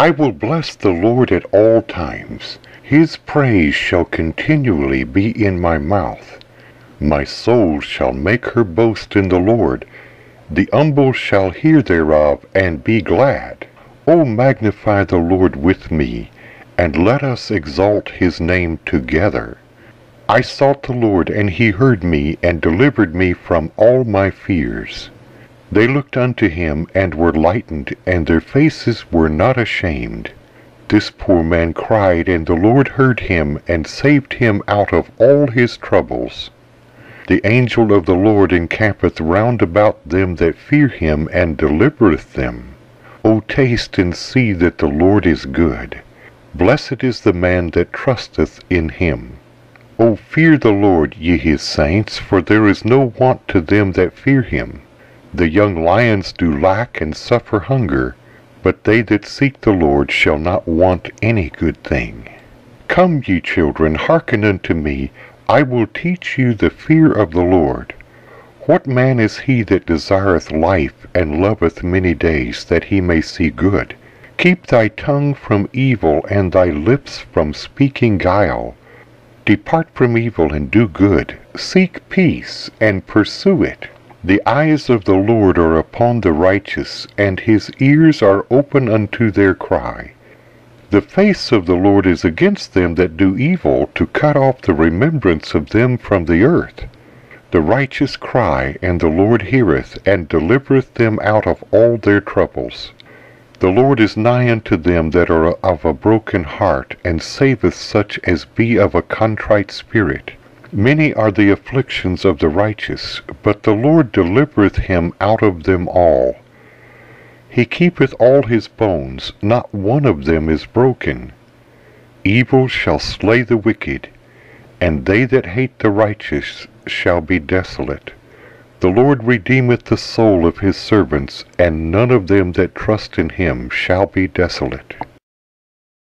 I will bless the Lord at all times. His praise shall continually be in my mouth. My soul shall make her boast in the Lord. The humble shall hear thereof and be glad. O magnify the Lord with me, and let us exalt his name together. I sought the Lord, and he heard me, and delivered me from all my fears. They looked unto him, and were lightened, and their faces were not ashamed. This poor man cried, and the Lord heard him, and saved him out of all his troubles. The angel of the Lord encampeth round about them that fear him, and delivereth them. O taste and see that the Lord is good. Blessed is the man that trusteth in him. O fear the Lord, ye his saints, for there is no want to them that fear him. The young lions do lack and suffer hunger, but they that seek the Lord shall not want any good thing. Come, ye children, hearken unto me, I will teach you the fear of the Lord. What man is he that desireth life, and loveth many days, that he may see good? Keep thy tongue from evil, and thy lips from speaking guile. Depart from evil and do good. Seek peace and pursue it. The eyes of the Lord are upon the righteous, and his ears are open unto their cry. The face of the Lord is against them that do evil, to cut off the remembrance of them from the earth. The righteous cry, and the Lord heareth, and delivereth them out of all their troubles. The Lord is nigh unto them that are of a broken heart, and saveth such as be of a contrite spirit. Many are the afflictions of the righteous, but the Lord delivereth him out of them all. He keepeth all his bones, not one of them is broken. Evil shall slay the wicked, and they that hate the righteous shall be desolate. The Lord redeemeth the soul of his servants, and none of them that trust in him shall be desolate.